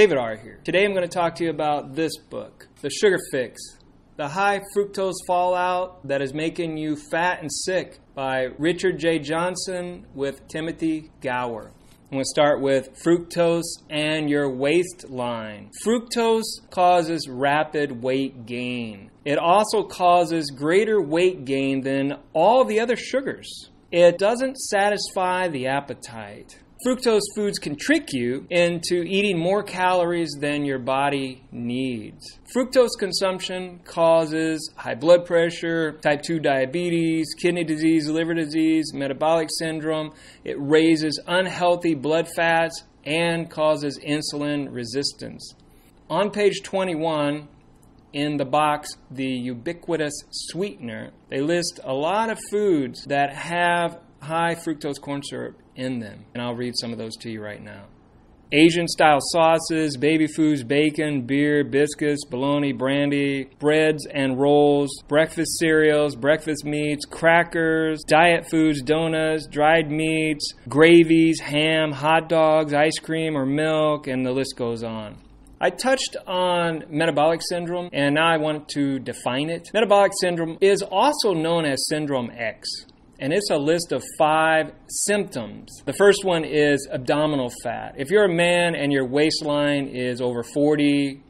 David R. here. Today I'm going to talk to you about this book, The Sugar Fix The High Fructose Fallout That Is Making You Fat and Sick by Richard J. Johnson with Timothy Gower. I'm going to start with fructose and your waistline. Fructose causes rapid weight gain. It also causes greater weight gain than all the other sugars. It doesn't satisfy the appetite. Fructose foods can trick you into eating more calories than your body needs. Fructose consumption causes high blood pressure, type 2 diabetes, kidney disease, liver disease, metabolic syndrome. It raises unhealthy blood fats and causes insulin resistance. On page 21, in the box, the ubiquitous sweetener, they list a lot of foods that have high fructose corn syrup in them. And I'll read some of those to you right now. Asian style sauces, baby foods, bacon, beer, biscuits, bologna, brandy, breads and rolls, breakfast cereals, breakfast meats, crackers, diet foods, donuts, dried meats, gravies, ham, hot dogs, ice cream or milk, and the list goes on. I touched on metabolic syndrome and now I want to define it. Metabolic syndrome is also known as syndrome X and it's a list of five symptoms. The first one is abdominal fat. If you're a man and your waistline is over 40,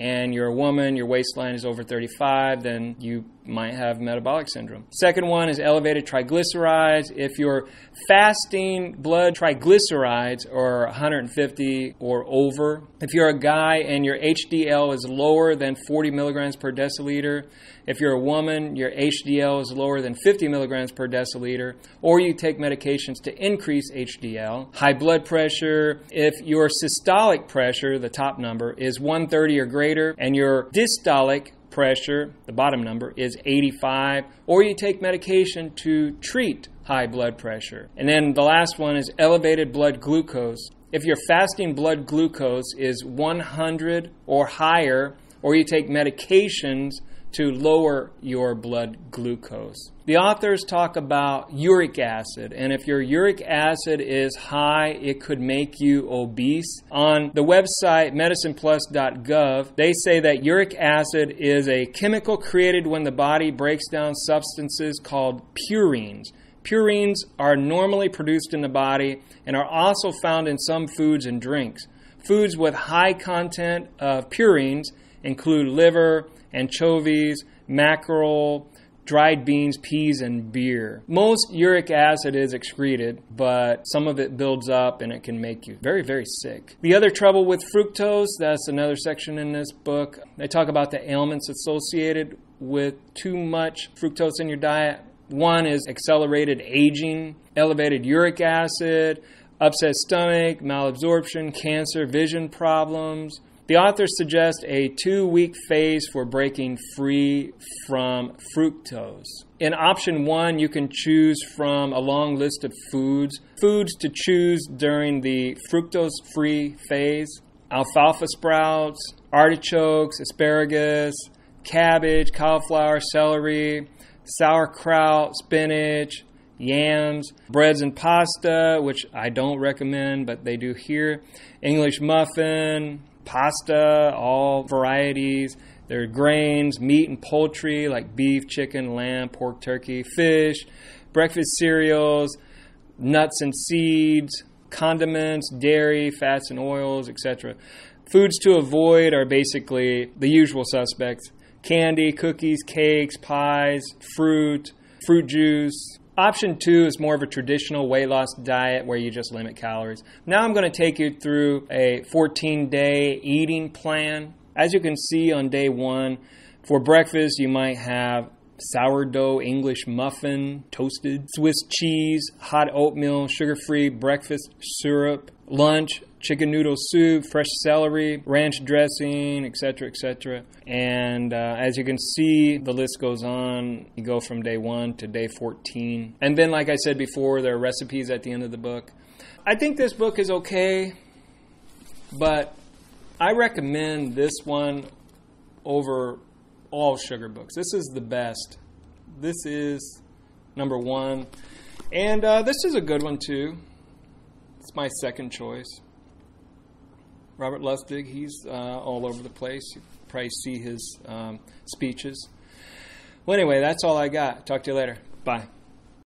and you're a woman, your waistline is over 35, then you might have metabolic syndrome. Second one is elevated triglycerides. If your fasting blood triglycerides are 150 or over, if you're a guy and your HDL is lower than 40 milligrams per deciliter, if you're a woman, your HDL is lower than 50 milligrams per deciliter, or you take medications to increase HDL, high blood pressure, if your systolic pressure, the top number, is 130 or greater, and your diastolic pressure, the bottom number, is 85, or you take medication to treat high blood pressure. And then the last one is elevated blood glucose. If your fasting blood glucose is 100 or higher, or you take medications to lower your blood glucose. The authors talk about uric acid, and if your uric acid is high, it could make you obese. On the website medicineplus.gov, they say that uric acid is a chemical created when the body breaks down substances called purines. Purines are normally produced in the body and are also found in some foods and drinks. Foods with high content of purines include liver, anchovies, mackerel, dried beans, peas, and beer. Most uric acid is excreted, but some of it builds up and it can make you very, very sick. The other trouble with fructose, that's another section in this book. They talk about the ailments associated with too much fructose in your diet. One is accelerated aging, elevated uric acid, upset stomach, malabsorption, cancer, vision problems, the authors suggest a two week phase for breaking free from fructose. In option one, you can choose from a long list of foods. Foods to choose during the fructose free phase alfalfa sprouts, artichokes, asparagus, cabbage, cauliflower, celery, sauerkraut, spinach, yams, breads and pasta, which I don't recommend, but they do here, English muffin, pasta, all varieties. There are grains, meat and poultry like beef, chicken, lamb, pork, turkey, fish, breakfast cereals, nuts and seeds, condiments, dairy, fats and oils, etc. Foods to avoid are basically the usual suspects candy, cookies, cakes, pies, fruit, fruit juice, Option two is more of a traditional weight loss diet where you just limit calories. Now I'm going to take you through a 14 day eating plan. As you can see on day one, for breakfast, you might have sourdough English muffin, toasted, Swiss cheese, hot oatmeal, sugar free breakfast syrup. Lunch, chicken noodle soup, fresh celery, ranch dressing, etc., etc. And uh, as you can see, the list goes on. You go from day one to day 14. And then, like I said before, there are recipes at the end of the book. I think this book is okay, but I recommend this one over all sugar books. This is the best. This is number one. And uh, this is a good one, too. It's my second choice. Robert Lustig, he's uh, all over the place. You probably see his um, speeches. Well, anyway, that's all I got. Talk to you later. Bye.